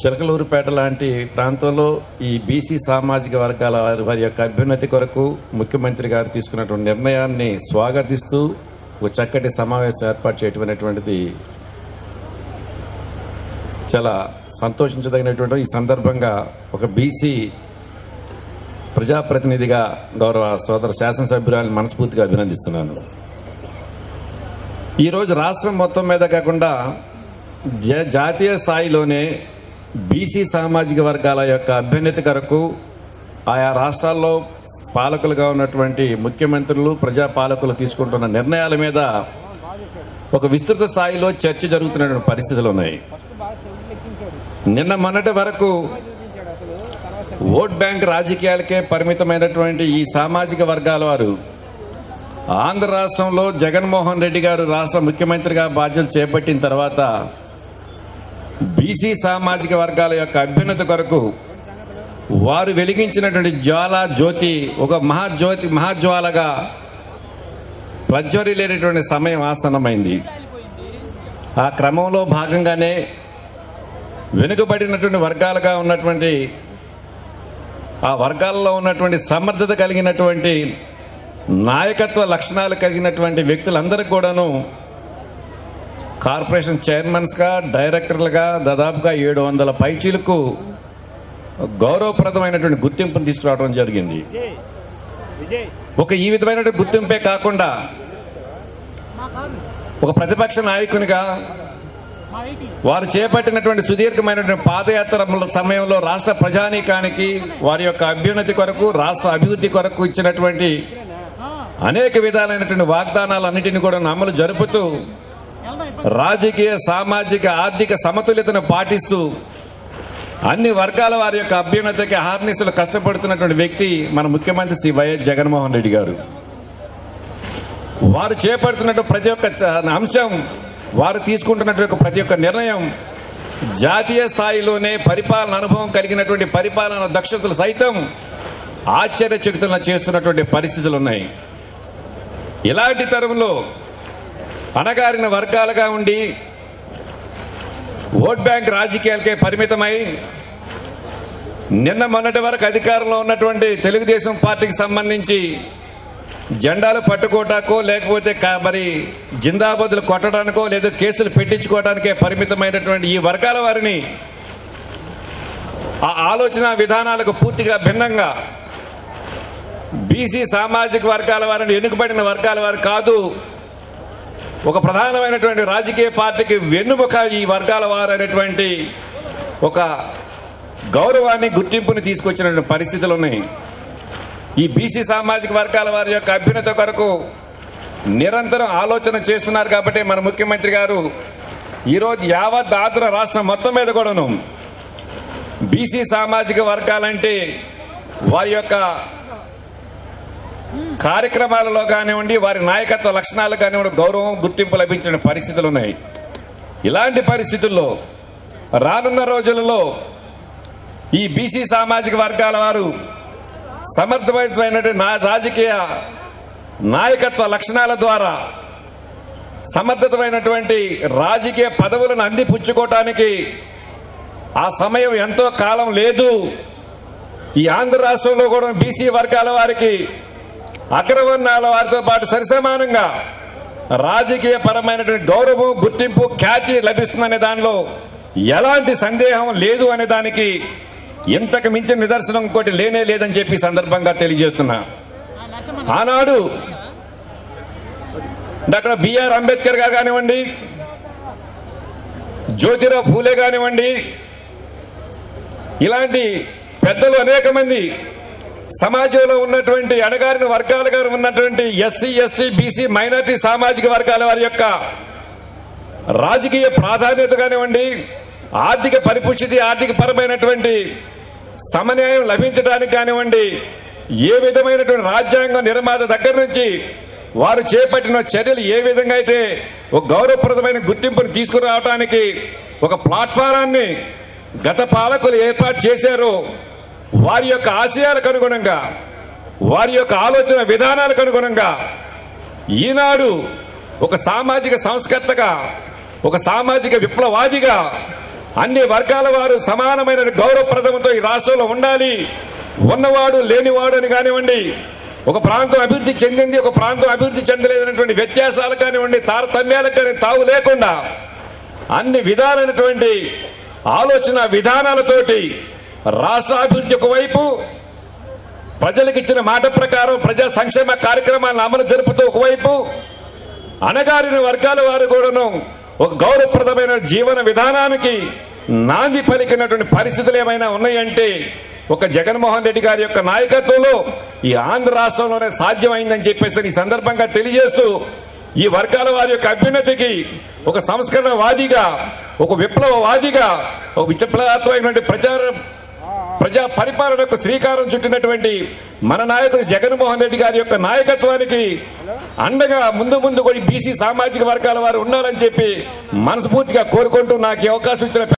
చిలకలూరుపేట లాంటి ప్రాంతంలో ఈ బీసీ సామాజిక వర్గాల వారి వారి యొక్క అభ్యున్నతి కొరకు ముఖ్యమంత్రి గారు తీసుకున్నటువంటి నిర్ణయాన్ని స్వాగతిస్తూ ఒక చక్కటి సమావేశం ఏర్పాటు చేయటమైనటువంటిది చాలా సంతోషించదగినటువంటి ఈ సందర్భంగా ఒక బీసీ ప్రజాప్రతినిధిగా గౌరవ సోదర శాసనసభ్యురాలను మనస్ఫూర్తిగా అభినందిస్తున్నాను. ఈరోజు రాష్ట్రం మొత్తం మీద కాకుండా జాతీయ స్థాయిలోనే బీసీ సామాజిక వర్గాల యొక్క అభ్యున్నతి కొరకు ఆయా రాష్ట్రాల్లో పాలకులుగా ఉన్నటువంటి ముఖ్యమంత్రులు ప్రజాపాలకులు తీసుకుంటున్న నిర్ణయాల మీద ఒక విస్తృత స్థాయిలో చర్చ జరుగుతున్నటువంటి పరిస్థితులు ఉన్నాయి. నిన్న మొన్నటి వరకు ఓట్ బ్యాంక్ రాజకీయాలకే పరిమితమైనటువంటి ఈ సామాజిక వర్గాల వారు ఆంధ్ర రాష్ట్రంలో జగన్మోహన్ రెడ్డి గారు రాష్ట్ర ముఖ్యమంత్రిగా బాధ్యతలు చేపట్టిన తర్వాత బీసీ సామాజిక వర్గాల యొక్క అభ్యున్నతి కొరకు వారు వెలిగించినటువంటి జ్వాల జ్యోతి ఒక మహాజ్యోతి మహాజ్వాలగా ప్రజ్వరిల్లేటటువంటి సమయం ఆసన్నమైంది. ఆ క్రమంలో భాగంగానే వెనుకబడినటువంటి వర్గాలుగా ఉన్నటువంటి ఆ వర్గాల్లో ఉన్నటువంటి సమర్థత కలిగినటువంటి నాయకత్వ లక్షణాలు కలిగినటువంటి వ్యక్తులందరికీ కూడాను కార్పొరేషన్ చైర్మన్స్గా డైరెక్టర్లుగా దాదాపుగా ఏడు వందల పైచీలకు గౌరవప్రదమైనటువంటి గుర్తింపును తీసుకురావడం జరిగింది. ఒక ఈ విధమైన గుర్తింపే కాకుండా ఒక ప్రతిపక్ష నాయకునిగా వారు చేపట్టినటువంటి సుదీర్ఘమైనటువంటి పాదయాత్ర సమయంలో రాష్ట్ర ప్రజానీకానికి వారి యొక్క అభ్యున్నతి కొరకు రాష్ట్ర అభివృద్ధి కొరకు ఇచ్చినటువంటి అనేక విధాలైనటువంటి వాగ్దానాలన్నింటినీ కూడా అమలు జరుపుతూ రాజకీయ సామాజిక ఆర్థిక సమతుల్యతను పాటిస్తూ అన్ని వర్గాల వారి యొక్క అభ్యున్నతకి హార్నిసులు కష్టపడుతున్నటువంటి వ్యక్తి మన ముఖ్యమంత్రి శ్రీ వైఎస్ జగన్మోహన్ రెడ్డి గారు. వారు చేపడుతున్నట్టు ప్రతి ఒక్క చ- అంశం వారు తీసుకుంటున్నటువంటి ప్రతి ఒక్క నిర్ణయం జాతీయ స్థాయిలోనే పరిపాలన అనుభవం కలిగినటువంటి పరిపాలన దక్షతలు సైతం ఆశ్చర్యచకితులను చేస్తున్నటువంటి పరిస్థితులు ఉన్నాయి. ఇలాంటి తరంలో అణగారిన వర్గాలుగా ఉండి ఓట్ బ్యాంక్ రాజకీయాలకే పరిమితమై నిన్న మొన్నటి వరకు అధికారంలో ఉన్నటువంటి తెలుగుదేశం పార్టీకి సంబంధించి జెండాలు పట్టుకోవటానికో లేకపోతే మరి జిందాబాదులు కొట్టడానికో లేదా కేసులు పెట్టించుకోవడానికే పరిమితమైనటువంటి ఈ వర్గాల వారిని ఆ ఆలోచన విధానాలకు పూర్తిగా భిన్నంగా బీసీ సామాజిక వర్గాల వారిని వెనుకబడిన వర్గాల వారు కాదు ఒక ప్రధానమైనటువంటి రాజకీయ పార్టీకి వెన్నుముక ఈ వర్గాల వారు అనేటువంటి ఒక గౌరవాన్ని గుర్తింపుని తీసుకొచ్చినటువంటి పరిస్థితులు ఉన్నాయి. ఈ బీసీ సామాజిక వర్గాల వారి యొక్క అభ్యున్నత కొరకు నిరంతరం ఆలోచన చేస్తున్నారు కాబట్టి మన ముఖ్యమంత్రి గారు ఈరోజు యావత్ ఆంధ్ర రాష్ట్రం మొత్తం మీద కూడాను బీసీ సామాజిక వర్గాలంటే వారి యొక్క కార్యక్రమాలలో కానివ్వండి వారి నాయకత్వ లక్షణాలు కానివ్వండి గౌరవం గుర్తింపు లభించిన పరిస్థితులు ఉన్నాయి. ఇలాంటి పరిస్థితుల్లో రానున్న రోజులలో ఈ బీసీ సామాజిక వర్గాల వారు సమర్థవంతమైనటువంటి నా రాజకీయ నాయకత్వ లక్షణాల ద్వారా సమర్థతమైనటువంటి రాజకీయ పదవులను అందిపుచ్చుకోవటానికి ఆ సమయం ఎంతో కాలం లేదు. ఈ ఆంధ్ర రాష్ట్రంలో కూడా బీసీ వర్గాల వారికి అగ్రవర్ణాల వారితో పాటు సరిసమానంగా రాజకీయ పరమైనటువంటి గౌరవం గుర్తింపు ఖ్యాతి లభిస్తుందనే దానిలో ఎలాంటి సందేహం లేదు అనే దానికి ఇంతకు మించిన నిదర్శనం ఇంకోటి లేనే లేదని చెప్పి సందర్భంగా తెలియజేస్తున్నా. ఆనాడు డాక్టర్ బిఆర్ అంబేద్కర్ గారు కానివ్వండి జ్యోతిరావు పూలే కానివ్వండి ఇలాంటి పెద్దలు అనేక మంది సమాజంలో ఉన్నటువంటి అణగారిన వర్గాలుగా ఉన్నటువంటి ఎస్సీ ఎస్టీ బీసీ మైనార్టీ సామాజిక వర్గాల వారి యొక్క రాజకీయ ప్రాధాన్యత కానివ్వండి ఆర్థిక పరిపుష్టి ఆర్థిక పరమైనటువంటి సమన్యాయం లభించడానికి కానివ్వండి ఏ విధమైనటువంటి రాజ్యాంగ నిర్మాత దగ్గర నుంచి వారు చేపట్టిన చర్యలు ఏ విధంగా అయితే ఒక గౌరవప్రదమైన గుర్తింపును తీసుకురావడానికి ఒక ప్లాట్ఫారాన్ని గత పాలకులు ఏర్పాటు చేశారో వారి యొక్క ఆశయాలకు అనుగుణంగా వారి యొక్క ఆలోచన విధానాలకు అనుగుణంగా ఈనాడు ఒక సామాజిక సంస్కర్తగా ఒక సామాజిక విప్లవాదిగా అన్ని వర్గాల వారు సమానమైన గౌరవప్రదంతో ఈ రాష్ట్రంలో ఉండాలి. ఉన్నవాడు లేనివాడు అని కానివ్వండి ఒక ప్రాంతం అభివృద్ధి చెందింది ఒక ప్రాంతం అభివృద్ధి చెందలేదనేటువంటి వ్యత్యాసాలు కానివ్వండి తారతమ్యాలకు కానీ తావు లేకుండా అన్ని విధాలైనటువంటి ఆలోచన విధానాలతోటి రాష్ట్ర అభివృద్ధి ఒకవైపు ప్రజలకు ఇచ్చిన మాట ప్రకారం ప్రజా సంక్షేమ కార్యక్రమాలను అమలు జరుపుతూ ఒకవైపు అణగారిన వర్గాల వారు కూడాను ఒక గౌరవప్రదమైన జీవన విధానానికి నాంది పలికినటువంటి పరిస్థితులు ఏమైనా ఉన్నాయంటే ఒక జగన్మోహన్ రెడ్డి గారి యొక్క నాయకత్వంలో ఈ ఆంధ్ర రాష్ట్రంలోనే సాధ్యమైందని చెప్పేసి ఈ సందర్భంగా తెలియజేస్తూ ఈ వర్గాల వారి యొక్క అభ్యున్నతికి ఒక సంస్కరణవాదిగా ఒక విప్లవవాదిగా ఒక విప్లవాత్మకమైనటువంటి ప్రచారం ప్రజా పరిపాలనకు శ్రీకారం చుట్టినటువంటి మన నాయకుడు జగన్మోహన్ రెడ్డి గారి యొక్క నాయకత్వానికి అండగా ముందు ముందు కూడా బీసీ సామాజిక వర్గాల వారు ఉండాలని చెప్పి మనస్ఫూర్తిగా కోరుకుంటూ నాకు అవకాశం ఇచ్చిన